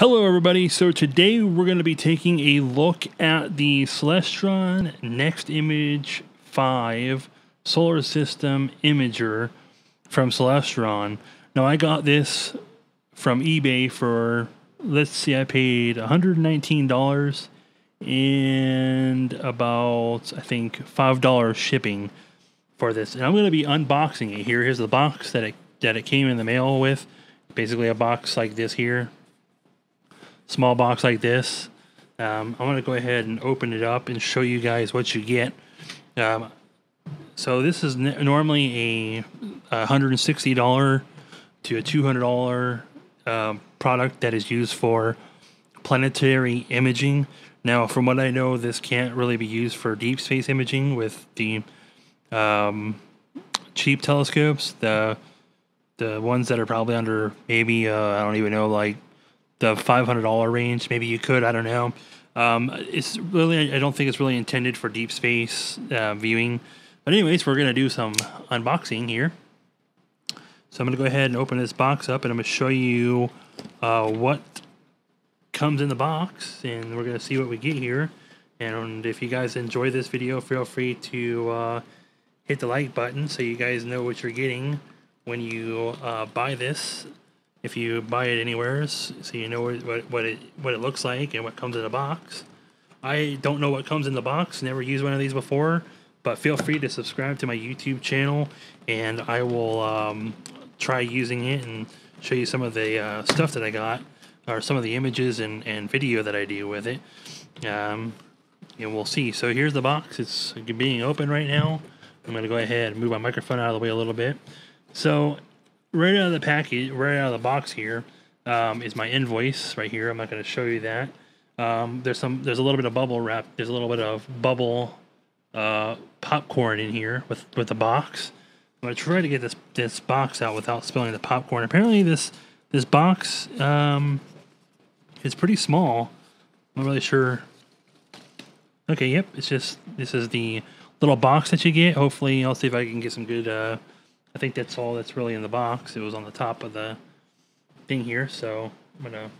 Hello, everybody. So today we're going to be taking a look at the Celestron NexImage 5 Solar System Imager from Celestron. Now, I got this from eBay for, let's see, I paid $119 and about, I think, $5 shipping for this. And I'm going to be unboxing it here. Here's the box that it, that it came in the mail with. Basically, a box like this here small box like this. Um, I'm going to go ahead and open it up and show you guys what you get. Um, so this is n- normally a $160 to a $200 uh, product that is used for planetary imaging. Now, from what I know, this can't really be used for deep space imaging with the um, cheap telescopes. The the ones that are probably under maybe uh, I don't even know like the five hundred dollar range. Maybe you could. I don't know. Um, it's really. I don't think it's really intended for deep space uh, viewing. But anyways, we're gonna do some unboxing here. So I'm gonna go ahead and open this box up, and I'm gonna show you uh, what comes in the box, and we're gonna see what we get here. And if you guys enjoy this video, feel free to uh, hit the like button so you guys know what you're getting when you uh, buy this if you buy it anywhere, so you know what, what it what it looks like and what comes in the box. I don't know what comes in the box. Never used one of these before, but feel free to subscribe to my YouTube channel, and I will um, try using it and show you some of the uh, stuff that I got, or some of the images and, and video that I do with it. Um, and we'll see. So here's the box. It's being open right now. I'm going to go ahead and move my microphone out of the way a little bit. So right out of the package, right out of the box here, um, is my invoice right here. I'm not going to show you that. Um, there's some, there's a little bit of bubble wrap. There's a little bit of bubble uh, popcorn in here with with the box. I'm going to try to get this this box out without spilling the popcorn. Apparently, this this box um, is pretty small. I'm not really sure. Okay, yep. It's just this is the little box that you get. Hopefully, I'll see if I can get some good. Uh, I think that's all that's really in the box. It was on the top of the thing here, so I'm gonna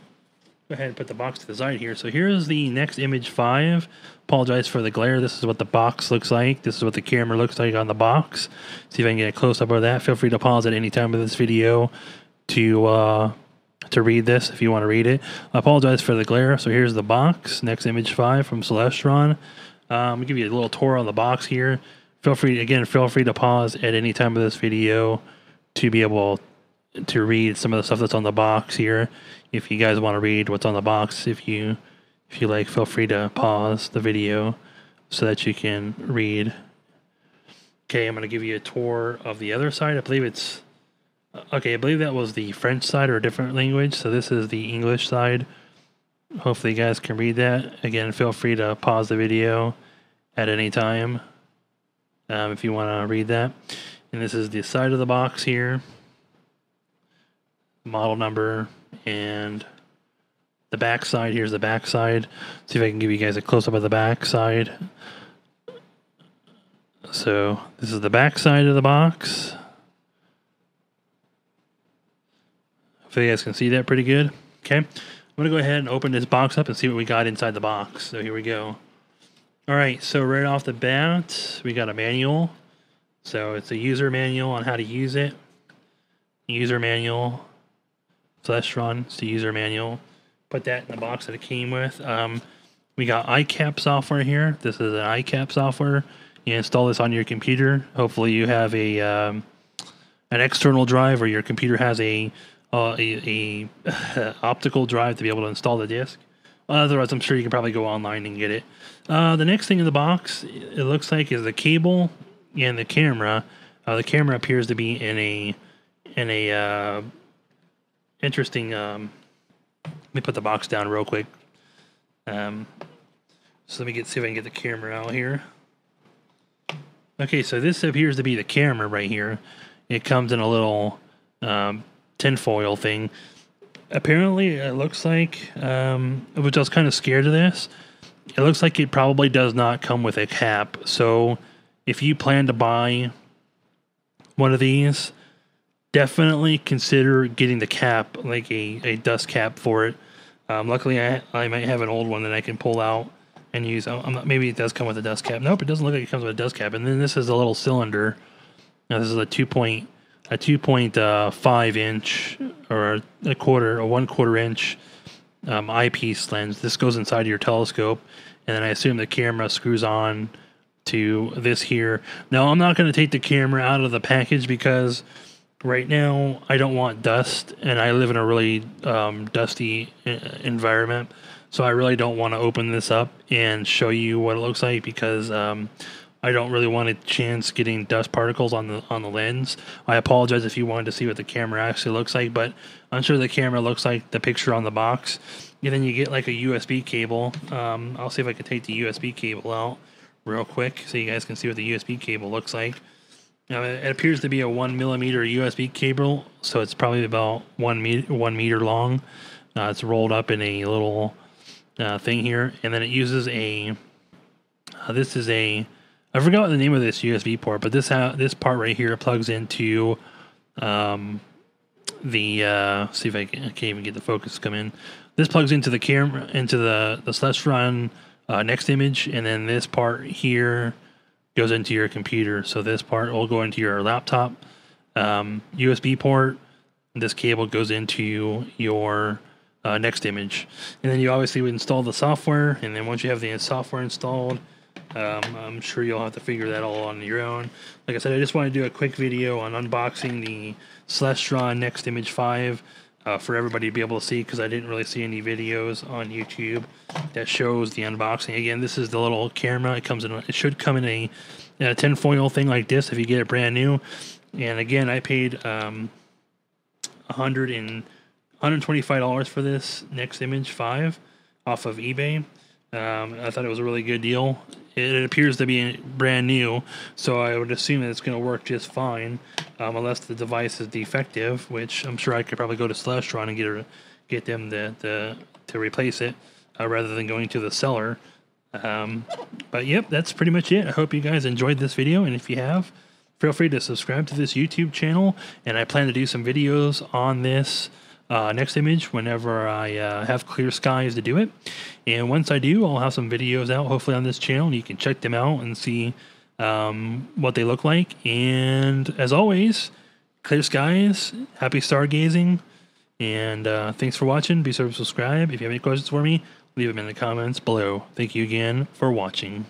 go ahead and put the box to the side here. So here's the NexImage five. Apologize for the glare. This is what the box looks like. This is what the camera looks like on the box. See if I can get a close up of that. Feel free to pause at any time of this video to uh, to read this if you want to read it. I apologize for the glare. So here's the box. NexImage five from Celestron. Um, I'll give you a little tour on the box here feel free again feel free to pause at any time of this video to be able to read some of the stuff that's on the box here. If you guys want to read what's on the box if you if you like feel free to pause the video so that you can read. Okay i'm going to give you a tour of the other side. I believe it's okay i believe that was the french side or a different language. So this is the english side. Hopefully you guys can read that. Again feel free to pause the video at any time um, if you want to read that. And this is the side of the box here, model number, and the back side. Here's the back side. See if I can give you guys a close up of the back side. So this is the back side of the box. Hopefully you guys can see that pretty good. Okay. I'm going to go ahead and open this box up and see what we got inside the box. So here we go. All right, so right off the bat, we got a manual. So it's a user manual on how to use it. User manual, Celestron, it's the user manual. Put that in the box that it came with. Um, we got iCap software here. This is an iCap software. You install this on your computer. Hopefully, you have a um, an external drive, or your computer has a uh, a, a optical drive to be able to install the disk. Otherwise, I'm sure you can probably go online and get it. Uh, the next thing in the box, it looks like, is the cable and the camera. Uh, the camera appears to be in a in a uh, interesting. Um, let me put the box down real quick. Um, so let me get see if I can get the camera out here. Okay, so this appears to be the camera right here. It comes in a little um, tinfoil thing apparently it looks like, um, which I was kind of scared of this. It looks like it probably does not come with a cap. So if you plan to buy one of these, definitely consider getting the cap, like a, a dust cap for it. Um, luckily, I, I might have an old one that I can pull out and use. Not, maybe it does come with a dust cap. Nope, it doesn't look like it comes with a dust cap. And then this is a little cylinder. Now this is a two point a two point uh, inch or a quarter a one quarter inch um, eyepiece lens. This goes inside your telescope, and then I assume the camera screws on to this here. Now I'm not going to take the camera out of the package because right now I don't want dust, and I live in a really um, dusty uh, environment. So I really don't want to open this up and show you what it looks like because um, I don't really want a chance getting dust particles on the on the lens. I apologize if you wanted to see what the camera actually looks like, but I'm sure the camera looks like the picture on the box. And then you get like a USB cable. Um, I'll see if I can take the USB cable out real quick so you guys can see what the USB cable looks like. Now it appears to be a one millimeter USB cable, so it's probably about one meter one meter long. Uh, it's rolled up in a little uh, thing here, and then it uses a. Uh, this is a. I forgot the name of this USB port, but this ha- this part right here plugs into um, the. Uh, see if I can, I can't even get the focus to come in. This plugs into the camera into the the Celestron uh, NexImage, and then this part here goes into your computer. So this part will go into your laptop um, USB port. This cable goes into your uh, NexImage. And then you obviously would install the software. And then once you have the software installed, um, I'm sure you'll have to figure that all on your own. Like I said, I just want to do a quick video on unboxing the Celestron NexImage 5 uh, for everybody to be able to see because I didn't really see any videos on YouTube that shows the unboxing. Again, this is the little camera. It comes in. It should come in a, in a thing like this if you get it brand new. And again, I paid um, 100 and $125 for this NexImage 5 off of eBay. Um, I thought it was a really good deal. It, appears to be brand new, so I would assume that it's going to work just fine, um, unless the device is defective, which I'm sure I could probably go to Celestron and get a, get them to, to, to replace it uh, rather than going to the seller. Um, but yep, that's pretty much it. I hope you guys enjoyed this video, and if you have, feel free to subscribe to this YouTube channel, and I plan to do some videos on this uh, NexImage whenever I uh, have clear skies to do it. And once I do, I'll have some videos out hopefully on this channel you can check them out and see um, what they look like. And as always, clear skies, happy stargazing, and uh, thanks for watching. Be sure to subscribe. If you have any questions for me, leave them in the comments below. Thank you again for watching.